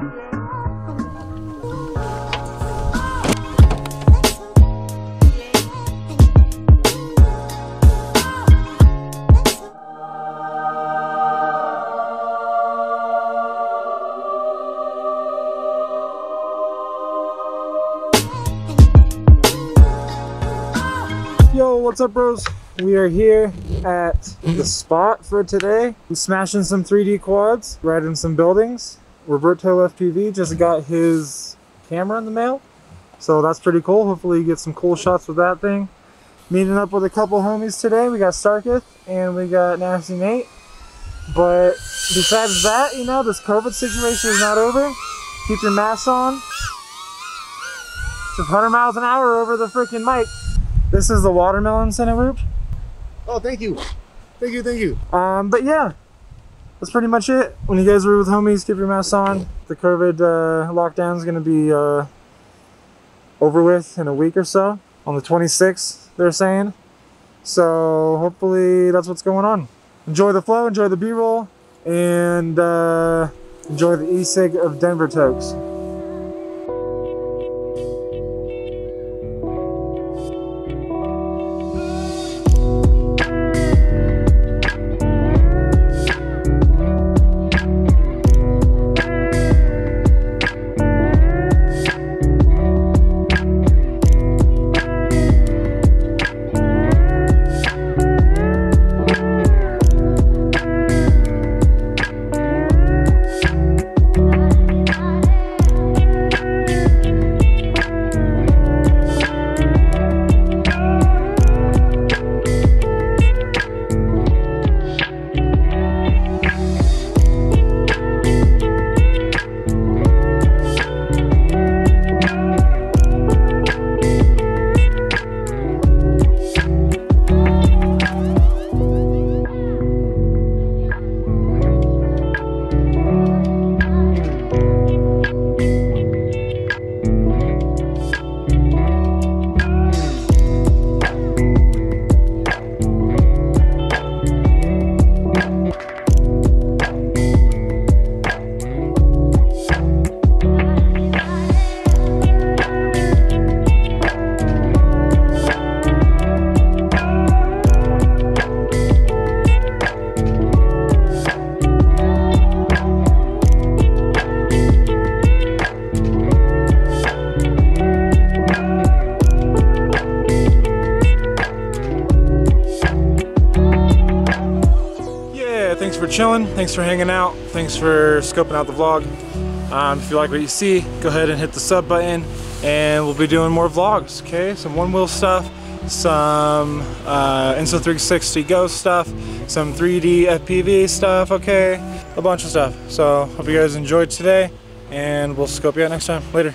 Yo, what's up bros? We are here at the spot for today. I'm smashing some 3D quads, riding some buildings. Roberto FPV just got his camera in the mail. So that's pretty cool. Hopefully you get some cool shots with that thing. Meeting up with a couple homies today. We got Starkith and we got Nasty Nate. But besides that, you know, this COVID situation is not over. Keep your mask on. It's 100 miles an hour over the freaking mic. This is the watermelon center Cinewhoop. Oh, thank you. Thank you, thank you. Um, but yeah, that's pretty much it. When you guys are with homies, keep your masks on. The COVID uh, lockdown is going to be uh, over with in a week or so. On the 26th, they're saying. So hopefully that's what's going on. Enjoy the flow, enjoy the B-roll, and uh, enjoy the e-sig of Denver Tokes. chilling. Thanks for hanging out. Thanks for scoping out the vlog. Um, if you like what you see, go ahead and hit the sub button and we'll be doing more vlogs, okay? Some one wheel stuff, some uh, Insta360 Go stuff, some 3D FPV stuff, okay? A bunch of stuff. So hope you guys enjoyed today and we'll scope you out next time. Later.